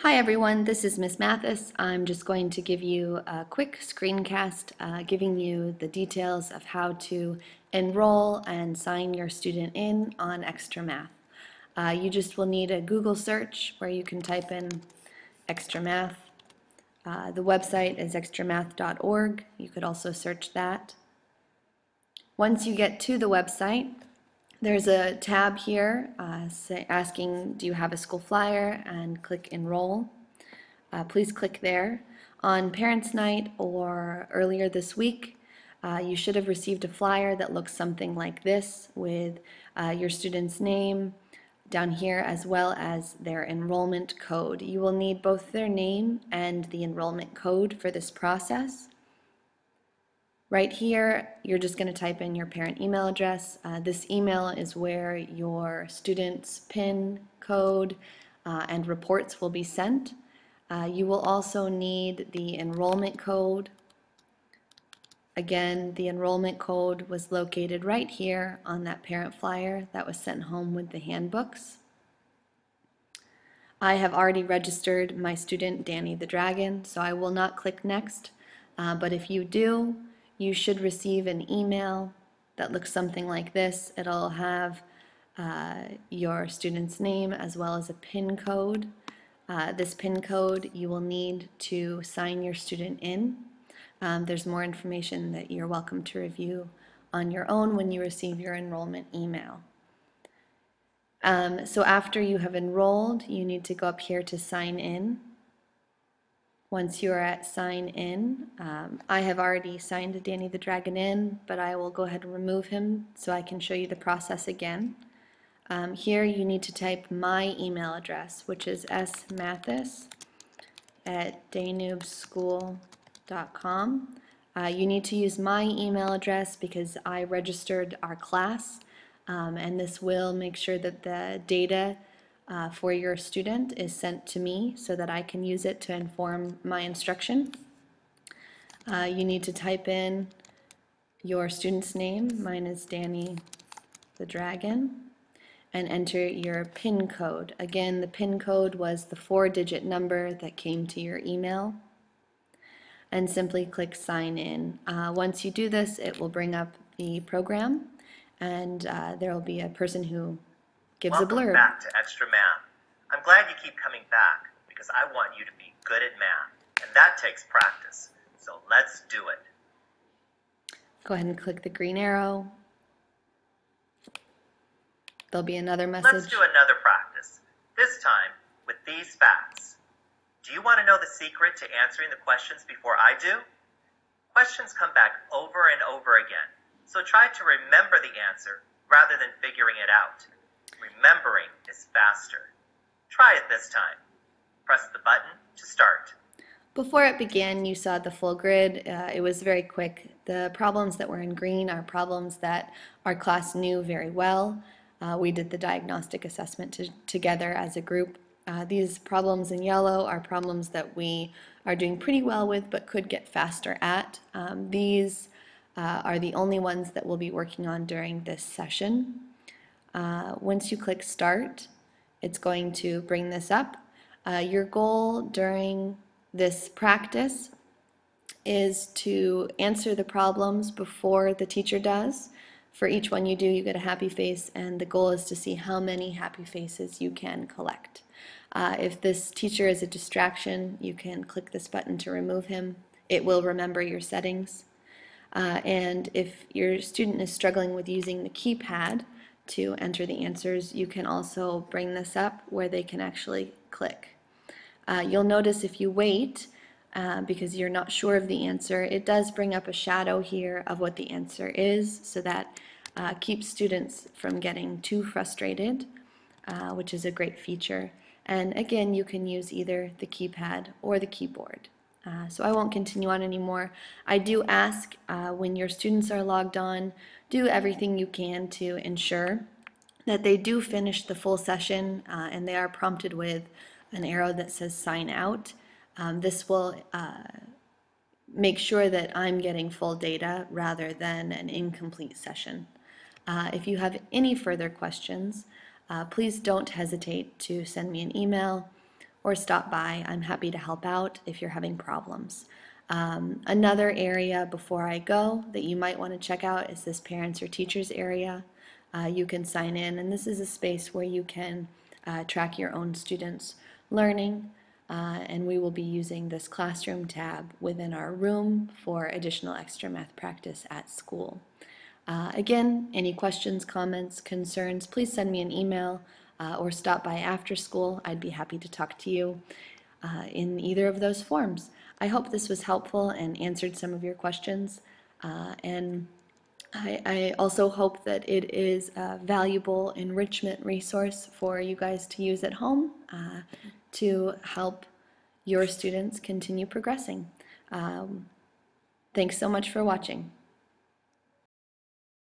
Hi everyone, this is Miss Mathis. I'm just going to give you a quick screencast uh, giving you the details of how to enroll and sign your student in on Xtra Math. Uh, you just will need a Google search where you can type in Xtra Math. Uh, the website is xtramath.org. You could also search that. Once you get to the website, there's a tab here uh, say, asking, do you have a school flyer? And click enroll. Uh, please click there. On Parents Night or earlier this week, uh, you should have received a flyer that looks something like this with uh, your student's name down here as well as their enrollment code. You will need both their name and the enrollment code for this process. Right here, you're just going to type in your parent email address. Uh, this email is where your student's PIN code uh, and reports will be sent. Uh, you will also need the enrollment code. Again, the enrollment code was located right here on that parent flyer that was sent home with the handbooks. I have already registered my student, Danny the Dragon, so I will not click next. Uh, but if you do, you should receive an email that looks something like this. It'll have uh, your student's name as well as a PIN code. Uh, this PIN code you will need to sign your student in. Um, there's more information that you're welcome to review on your own when you receive your enrollment email. Um, so after you have enrolled, you need to go up here to sign in. Once you are at sign in, um, I have already signed Danny the Dragon in, but I will go ahead and remove him so I can show you the process again. Um, here you need to type my email address, which is smathis at danubeschool.com. Uh, you need to use my email address because I registered our class, um, and this will make sure that the data uh, for your student is sent to me so that I can use it to inform my instruction. Uh, you need to type in your student's name, mine is Danny the Dragon, and enter your PIN code. Again, the PIN code was the four-digit number that came to your email. And simply click sign in. Uh, once you do this, it will bring up the program, and uh, there will be a person who gives Welcome a blurb. back to Xtra Math. I'm glad you keep coming back because I want you to be good at math, and that takes practice. So let's do it. Go ahead and click the green arrow. There'll be another message. Let's do another practice, this time with these facts. Do you want to know the secret to answering the questions before I do? Questions come back over and over again, so try to remember the answer rather than figuring it out. Remembering is faster. Try it this time. Press the button to start. Before it began, you saw the full grid. Uh, it was very quick. The problems that were in green are problems that our class knew very well. Uh, we did the diagnostic assessment to, together as a group. Uh, these problems in yellow are problems that we are doing pretty well with but could get faster at. Um, these uh, are the only ones that we'll be working on during this session. Uh, once you click start, it's going to bring this up. Uh, your goal during this practice is to answer the problems before the teacher does. For each one you do, you get a happy face, and the goal is to see how many happy faces you can collect. Uh, if this teacher is a distraction, you can click this button to remove him. It will remember your settings. Uh, and if your student is struggling with using the keypad to enter the answers, you can also bring this up where they can actually click. Uh, you'll notice if you wait, uh, because you're not sure of the answer, it does bring up a shadow here of what the answer is, so that uh, keeps students from getting too frustrated, uh, which is a great feature. And again, you can use either the keypad or the keyboard. Uh, so I won't continue on anymore. I do ask uh, when your students are logged on, do everything you can to ensure that they do finish the full session uh, and they are prompted with an arrow that says sign out. Um, this will uh, make sure that I'm getting full data rather than an incomplete session. Uh, if you have any further questions, uh, please don't hesitate to send me an email or stop by. I'm happy to help out if you're having problems. Um, another area before I go that you might want to check out is this parents or teachers area. Uh, you can sign in, and this is a space where you can uh, track your own students' learning. Uh, and we will be using this classroom tab within our room for additional extra math practice at school. Uh, again, any questions, comments, concerns, please send me an email uh, or stop by after school. I'd be happy to talk to you uh, in either of those forms. I hope this was helpful and answered some of your questions. Uh, and I, I also hope that it is a valuable enrichment resource for you guys to use at home uh, to help your students continue progressing. Um, thanks so much for watching.